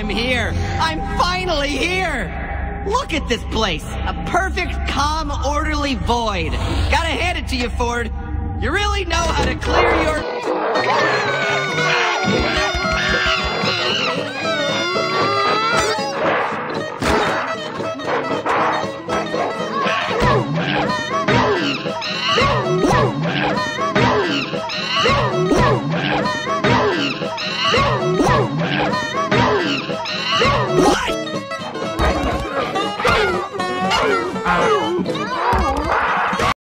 I'm here. I'm finally here. Look at this place. A perfect, calm, orderly void. Gotta hand it to you, Ford. You really know how to clear your... Woo! Oh!